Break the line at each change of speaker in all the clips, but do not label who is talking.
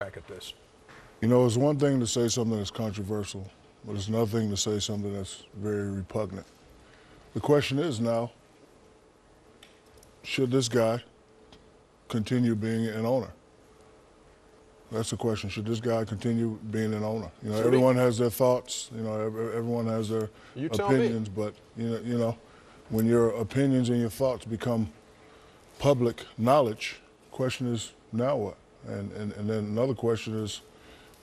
back at this.
You know, it's one thing to say something that's controversial, but it's another thing to say something that's very repugnant. The question is now should this guy continue being an owner? That's the question. Should this guy continue being an owner? You know,
Should he?
everyone has their thoughts. You know, everyone has their
You
opinions. But you know, you know, when your opinions and your thoughts become public knowledge, the question is now what? And and, and then another question is,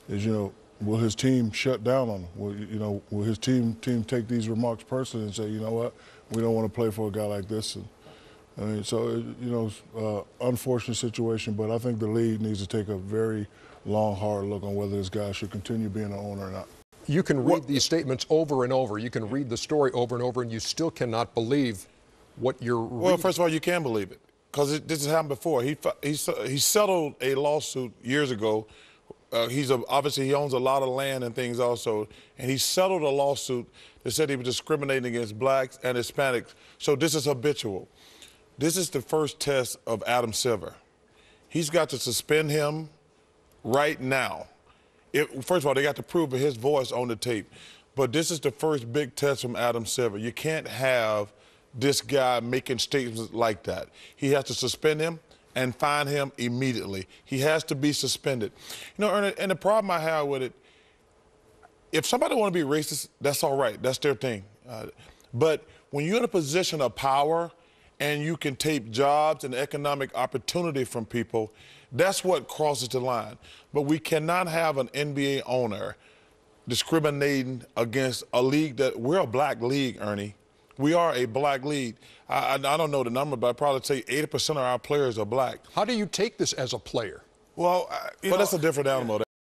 is you know, will his team shut down on him? Will you know, will his team team take these remarks personally and say, you know what, we don't want to play for a guy like this? And, I mean, so it, you know, uh, unfortunate situation, but I think the league needs to take a very long, hard look on whether this guy should continue being an owner or not.
You can read these statements over and over. You can read the story over and over, and you still cannot believe what you're
Well,
reading.
first of all, you can believe it because this has happened before. He he he settled a lawsuit years ago. Uh, he's a, obviously he owns a lot of land and things also, and he settled a lawsuit that said he was discriminating against blacks and Hispanics. So this is habitual. This is the first test of Adam Silver. He's got to suspend him right now. It, first of all, they got to prove his voice on the tape. But this is the first big test from Adam Silver. You can't have this guy making statements like that. He has to suspend him and fine him immediately. He has to be suspended. You know, Ernest, and the problem I have with it, if somebody want to be racist, that's all right. That's their thing. Uh, but when you're in a position of power and you can take jobs and economic opportunity from people, that's what crosses the line. But we cannot have an NBA owner discriminating against a league that we're a black league, Ernie. We are a black league. I, I, I don't know the number, but I'd probably say 80% of our players are black.
How do you take this as a player?
Well, I, well, that's a different animal.